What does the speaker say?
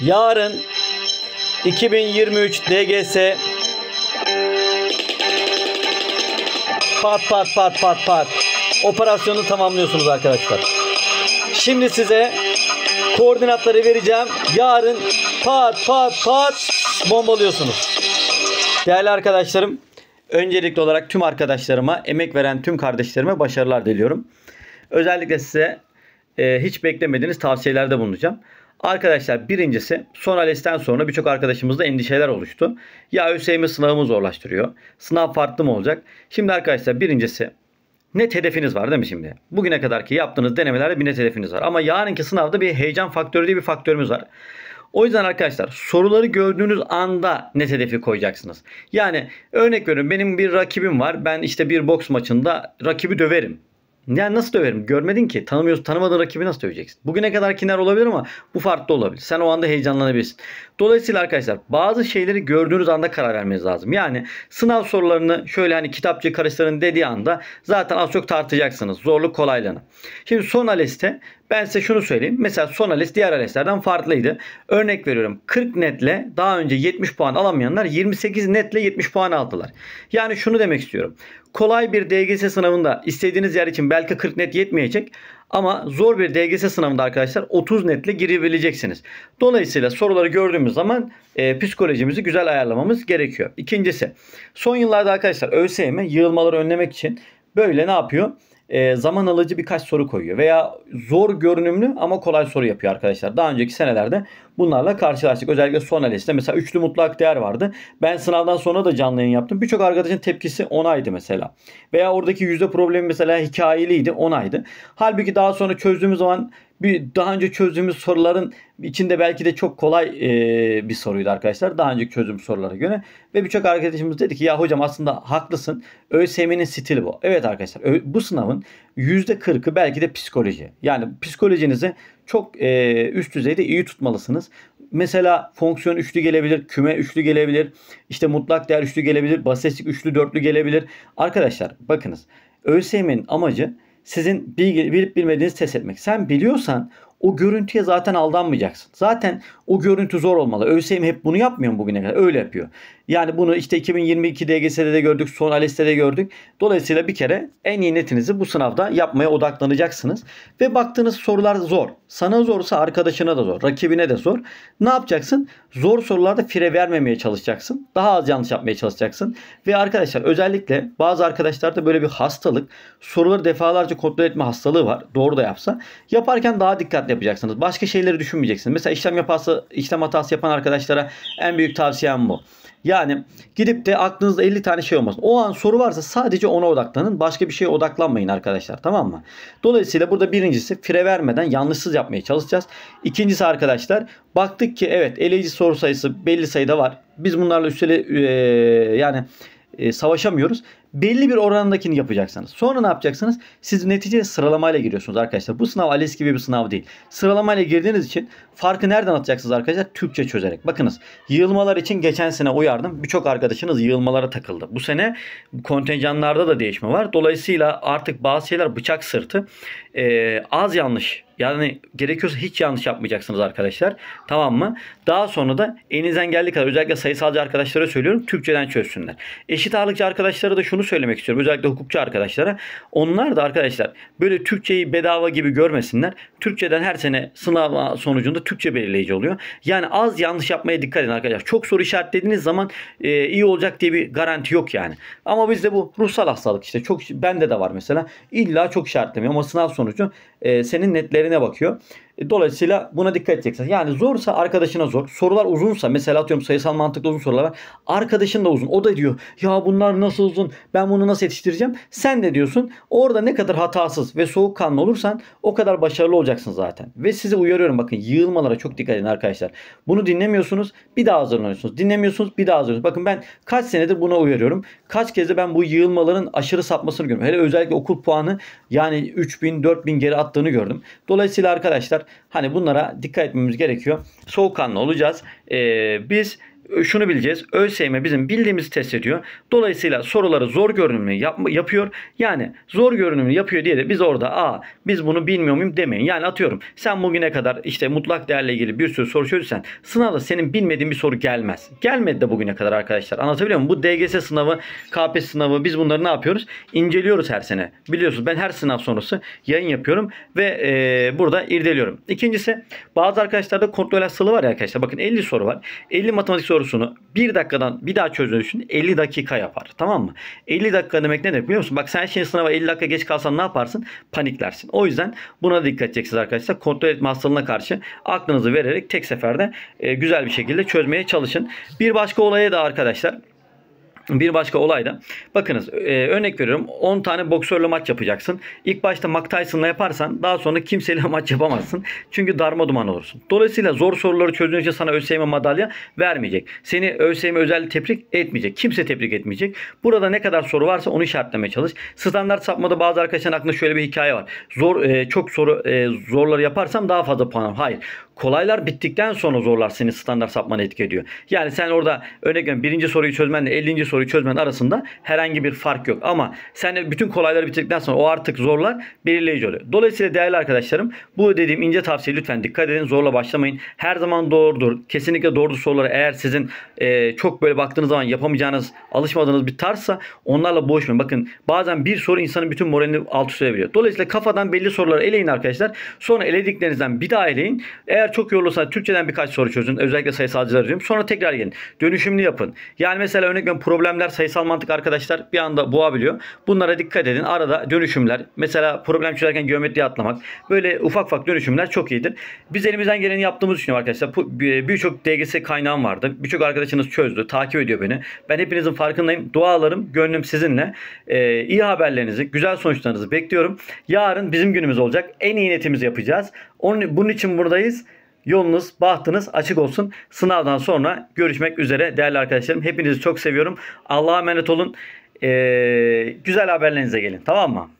Yarın 2023 DGS pat pat pat pat pat operasyonu tamamlıyorsunuz arkadaşlar. Şimdi size koordinatları vereceğim. Yarın pat pat pat bombalıyorsunuz. Değerli arkadaşlarım, öncelikli olarak tüm arkadaşlarıma, emek veren tüm kardeşlerime başarılar diliyorum. Özellikle size e, hiç beklemediğiniz tavsiyelerde bulunacağım. Arkadaşlar birincisi son ALES'ten sonra birçok arkadaşımızda endişeler oluştu. Ya ÖSYM sınavımı zorlaştırıyor. Sınav farklı mı olacak? Şimdi arkadaşlar birincisi net hedefiniz var değil mi şimdi? Bugüne kadarki yaptığınız denemelerde bir net hedefiniz var. Ama yarınki sınavda bir heyecan faktörü diye bir faktörümüz var. O yüzden arkadaşlar soruları gördüğünüz anda net hedefi koyacaksınız. Yani örnek veriyorum benim bir rakibim var. Ben işte bir boks maçında rakibi döverim. Yani nasıl döverim? Görmedin ki. Tanımıyorsun, tanımadığın rakibi nasıl döveceksin? Bugüne kadar kiner olabilir ama bu farklı olabilir. Sen o anda heyecanlanabilirsin. Dolayısıyla arkadaşlar bazı şeyleri gördüğünüz anda karar vermeniz lazım. Yani sınav sorularını şöyle hani kitapçı karıştırın dediği anda zaten az çok tartacaksınız. Zorluk kolaylığını. Şimdi son ALES'te ben size şunu söyleyeyim. Mesela son ALES diğer ALES'lerden farklıydı. Örnek veriyorum 40 netle daha önce 70 puan alamayanlar 28 netle 70 puan aldılar. Yani şunu demek istiyorum. Kolay bir DGS sınavında istediğiniz yer için belki 40 net yetmeyecek. Ama zor bir DGS sınavında arkadaşlar 30 netle girebileceksiniz. Dolayısıyla soruları gördüğümüz zaman e, psikolojimizi güzel ayarlamamız gerekiyor. İkincisi son yıllarda arkadaşlar ÖSYM yığılmaları önlemek için böyle ne yapıyor? E, zaman alıcı birkaç soru koyuyor. Veya zor görünümlü ama kolay soru yapıyor arkadaşlar. Daha önceki senelerde bunlarla karşılaştık. Özellikle son elesinde mesela üçlü mutlak değer vardı. Ben sınavdan sonra da canlı yayın yaptım. Birçok arkadaşın tepkisi onaydı mesela. Veya oradaki yüzde problemi mesela hikayeliydi onaydı. Halbuki daha sonra çözdüğümüz zaman bir daha önce çözdüğümüz soruların içinde belki de çok kolay e, bir soruydu arkadaşlar. Daha önce çözdüğümüz sorulara göre. Ve birçok arkadaşımız dedi ki ya hocam aslında haklısın. ÖSYM'nin stili bu. Evet arkadaşlar bu sınavın %40'ı belki de psikoloji. Yani psikolojinizi çok e, üst düzeyde iyi tutmalısınız. Mesela fonksiyon üçlü gelebilir, küme üçlü gelebilir, işte mutlak değer üçlü gelebilir, basitlik üçlü dörtlü gelebilir. Arkadaşlar bakınız ÖSYM'nin amacı sizin bilip bilmediğinizi test etmek. Sen biliyorsan o görüntüye zaten aldanmayacaksın. Zaten o görüntü zor olmalı. ÖSYM hep bunu yapmıyor mu bugüne kadar? Öyle yapıyor. Yani bunu işte 2022 DGS'de de gördük, son ALES'te de gördük. Dolayısıyla bir kere en iyi netinizi bu sınavda yapmaya odaklanacaksınız. Ve baktığınız sorular zor. Sana zorsa arkadaşına da zor, rakibine de zor. Ne yapacaksın? Zor sorularda fire vermemeye çalışacaksın. Daha az yanlış yapmaya çalışacaksın. Ve arkadaşlar özellikle bazı arkadaşlarda böyle bir hastalık, soruları defalarca kontrol etme hastalığı var. Doğru da yapsa. Yaparken daha dikkatli yapacaksınız. Başka şeyleri düşünmeyeceksiniz. Mesela işlem yapası, işlem hatası yapan arkadaşlara en büyük tavsiyem bu. Yani gidip de aklınızda 50 tane şey olmasın. O an soru varsa sadece ona odaklanın. Başka bir şeye odaklanmayın arkadaşlar. Tamam mı? Dolayısıyla burada birincisi fire vermeden yanlışsız yapmaya çalışacağız. İkincisi arkadaşlar baktık ki evet eleyici soru sayısı belli sayıda var. Biz bunlarla üsteli e, yani e, savaşamıyoruz belli bir orandakini yapacaksınız. Sonra ne yapacaksınız? Siz neticede sıralamayla giriyorsunuz arkadaşlar. Bu sınav ALES gibi bir sınav değil. Sıralamayla girdiğiniz için farkı nereden atacaksınız arkadaşlar? Türkçe çözerek. Bakınız yığılmalar için geçen sene uyardım. Birçok arkadaşınız yığılmalara takıldı. Bu sene kontenjanlarda da değişme var. Dolayısıyla artık bazı şeyler bıçak sırtı. Ee, az yanlış yani gerekiyorsa hiç yanlış yapmayacaksınız arkadaşlar. Tamam mı? Daha sonra da elinizden geldiği kadar özellikle sayısalcı arkadaşlara söylüyorum. Türkçeden çözsünler. Eşit ağırlıkçı arkadaşlara da şunu söylemek istiyorum. Özellikle hukukçu arkadaşlara. Onlar da arkadaşlar böyle Türkçeyi bedava gibi görmesinler. Türkçeden her sene sınav sonucunda Türkçe belirleyici oluyor. Yani az yanlış yapmaya dikkat edin arkadaşlar. Çok soru işaretlediğiniz zaman e, iyi olacak diye bir garanti yok yani. Ama bizde bu ruhsal hastalık işte. Çok bende de var mesela. İlla çok işaretlemiyor ama sınav sonucu e, senin netlerine bakıyor. E, dolayısıyla buna dikkat edeceksiniz. Yani zorsa arkadaşına zor. Sorular uzunsa mesela atıyorum sayısal mantıklı uzun sorular var. Arkadaşın da uzun. O da diyor ya bunlar nasıl uzun ben bunu nasıl yetiştireceğim. Sen de diyorsun orada ne kadar hatasız ve soğukkanlı olursan o kadar başarılı olacaksın zaten. Ve size uyarıyorum bakın yığılmalara çok dikkat edin arkadaşlar. Bunu dinlemiyorsunuz bir daha hazırlanıyorsunuz. Dinlemiyorsunuz bir daha hazırlanıyorsunuz. Bakın ben kaç senedir buna uyarıyorum. Kaç kez de ben bu yığılmaların aşırı sapmasını görüyorum. Hele özellikle okul puanı yani 3000 4000 geri attığını gördüm. Dolayısıyla arkadaşlar Hani bunlara dikkat etmemiz gerekiyor. Soğukkanlı olacağız. Ee, biz şunu bileceğiz. ÖSYM bizim bildiğimiz test ediyor. Dolayısıyla soruları zor görünümlü yap- yapıyor. Yani zor görünümlü yapıyor diye de biz orada aa biz bunu bilmiyor muyum demeyin. Yani atıyorum sen bugüne kadar işte mutlak değerle ilgili bir sürü soru çözürsen sınavda senin bilmediğin bir soru gelmez. Gelmedi de bugüne kadar arkadaşlar. Anlatabiliyor muyum? Bu DGS sınavı, KPSS sınavı biz bunları ne yapıyoruz? İnceliyoruz her sene. Biliyorsunuz ben her sınav sonrası yayın yapıyorum ve e, burada irdeliyorum. İkincisi bazı arkadaşlarda kontrol hastalığı var ya arkadaşlar. Bakın 50 soru var. 50 matematik sorusunu 1 dakikadan bir daha çözdüğünü düşün. 50 dakika yapar. Tamam mı? 50 dakika demek ne demek biliyor musun? Bak sen şimdi sınava 50 dakika geç kalsan ne yaparsın? Paniklersin. O yüzden buna dikkat edeceksiniz arkadaşlar. Kontrol etme hastalığına karşı aklınızı vererek tek seferde e, güzel bir şekilde çözmeye çalışın. Bir başka olaya da arkadaşlar bir başka olay da bakınız e, örnek veriyorum 10 tane boksörle maç yapacaksın. İlk başta Mike Tyson'la yaparsan daha sonra kimseyle maç yapamazsın. Çünkü darma duman olursun. Dolayısıyla zor soruları için sana ÖSYM madalya vermeyecek. Seni ÖSYM özel tebrik etmeyecek. Kimse tebrik etmeyecek. Burada ne kadar soru varsa onu işaretlemeye çalış. Standart sapmada bazı arkadaşların aklında şöyle bir hikaye var. Zor e, çok soru e, zorları yaparsam daha fazla puan alırım. Hayır. Kolaylar bittikten sonra zorlar seni standart sapmanı etki ediyor. Yani sen orada örnek veriyorum birinci soruyu çözmenle 50. soruyu çözmen arasında herhangi bir fark yok. Ama sen bütün kolayları bitirdikten sonra o artık zorlar belirleyici oluyor. Dolayısıyla değerli arkadaşlarım bu dediğim ince tavsiye lütfen dikkat edin. Zorla başlamayın. Her zaman doğrudur. Kesinlikle doğru soruları eğer sizin e, çok böyle baktığınız zaman yapamayacağınız, alışmadığınız bir tarzsa onlarla boğuşmayın. Bakın bazen bir soru insanın bütün moralini alt üst edebiliyor. Dolayısıyla kafadan belli soruları eleyin arkadaşlar. Sonra elediklerinizden bir daha eleyin. Eğer çok yorulursanız Türkçeden birkaç soru çözün. Özellikle sayısalcılar diyorum. Sonra tekrar gelin. Dönüşümlü yapın. Yani mesela örnek veriyorum problemler sayısal mantık arkadaşlar bir anda boğabiliyor. Bunlara dikkat edin. Arada dönüşümler. Mesela problem çözerken geometriye atlamak. Böyle ufak ufak dönüşümler çok iyidir. Biz elimizden geleni yaptığımızı düşünüyorum arkadaşlar. Bir- Birçok DGS kaynağım vardı. Birçok arkadaşınız çözdü. Takip ediyor beni. Ben hepinizin farkındayım. Dualarım, gönlüm sizinle. Ee, iyi haberlerinizi, güzel sonuçlarınızı bekliyorum. Yarın bizim günümüz olacak. En iyi niyetimizi yapacağız. Onun, bunun için buradayız. Yolunuz, bahtınız açık olsun. Sınavdan sonra görüşmek üzere değerli arkadaşlarım. Hepinizi çok seviyorum. Allah'a emanet olun. Ee, güzel haberlerinize gelin. Tamam mı?